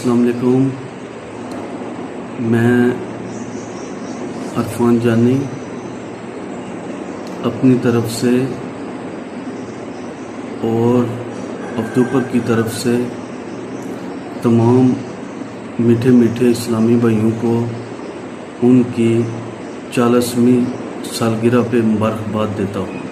असलकुम मैं अरफान जानी अपनी तरफ़ से और अक्टूबर की तरफ़ से तमाम मीठे मीठे इस्लामी भाइयों को उनकी चालीसवीं सालगिरह पे मुबारकबाद देता हूँ।